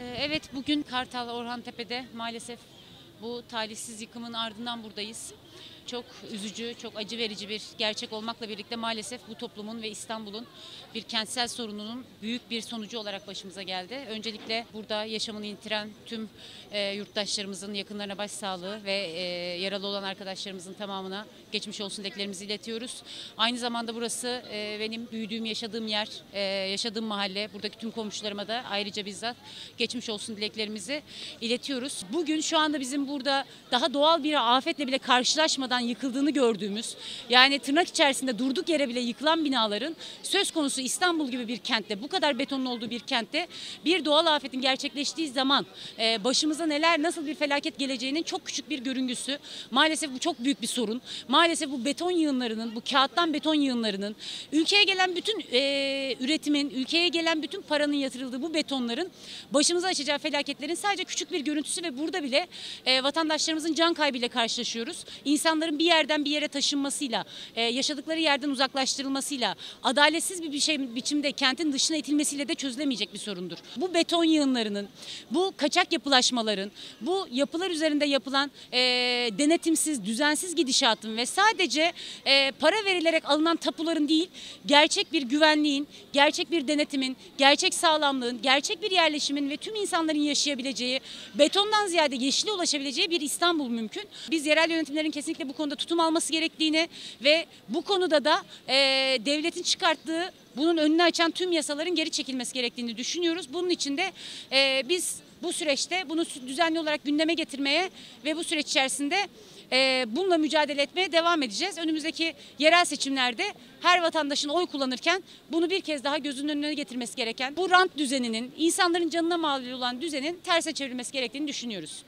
Ee, Evet bugün Kartal Orhantepe'de maalesef bu talihsiz yıkımın ardından buradayız. Çok üzücü, çok acı verici bir gerçek olmakla birlikte maalesef bu toplumun ve İstanbul'un bir kentsel sorununun büyük bir sonucu olarak başımıza geldi. Öncelikle burada yaşamını yitiren tüm e, yurttaşlarımızın yakınlarına başsağlığı ve e, yaralı olan arkadaşlarımızın tamamına geçmiş olsun dileklerimizi iletiyoruz. Aynı zamanda burası e, benim büyüdüğüm, yaşadığım yer, e, yaşadığım mahalle. Buradaki tüm komşularıma da ayrıca bizzat geçmiş olsun dileklerimizi iletiyoruz. Bugün şu anda bizim burada daha doğal bir afetle bile karşılaşmadan yıkıldığını gördüğümüz, yani tırnak içerisinde durduk yere bile yıkılan binaların söz konusu İstanbul gibi bir kentte, bu kadar betonun olduğu bir kentte bir doğal afetin gerçekleştiği zaman e, başımıza neler, nasıl bir felaket geleceğinin çok küçük bir görüngüsü. Maalesef bu çok büyük bir sorun. Maalesef bu beton yığınlarının, bu kağıttan beton yığınlarının, ülkeye gelen bütün e, üretimin, ülkeye gelen bütün paranın yatırıldığı bu betonların başımıza açacağı felaketlerin sadece küçük bir görüntüsü ve burada bile e, vatandaşlarımızın can kaybıyla karşılaşıyoruz. İnsanların bir yerden bir yere taşınmasıyla, e, yaşadıkları yerden uzaklaştırılmasıyla, adaletsiz bir şey biçimde kentin dışına itilmesiyle de çözülemeyecek bir sorundur. Bu beton yığınlarının, bu kaçak yapılaşmaların, bu yapılar üzerinde yapılan e, denetimsiz, düzensiz gidişatın ve sadece e, para verilerek alınan tapuların değil, gerçek bir güvenliğin, gerçek bir denetimin, gerçek sağlamlığın, gerçek bir yerleşimin ve tüm insanların yaşayabileceği, betondan ziyade yeşile ulaşabileceği bir İstanbul mümkün. Biz yerel yönetimlerin kesinlikle bu konuda tutum alması gerektiğini ve bu konuda da e, devletin çıkarttığı bunun önünü açan tüm yasaların geri çekilmesi gerektiğini düşünüyoruz. Bunun için de e, biz bu süreçte bunu düzenli olarak gündeme getirmeye ve bu süreç içerisinde e, bununla mücadele etmeye devam edeceğiz. Önümüzdeki yerel seçimlerde her vatandaşın oy kullanırken bunu bir kez daha gözünün önüne getirmesi gereken bu rant düzeninin, insanların canına mal olan düzenin terse çevrilmesi gerektiğini düşünüyoruz.